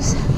Nose.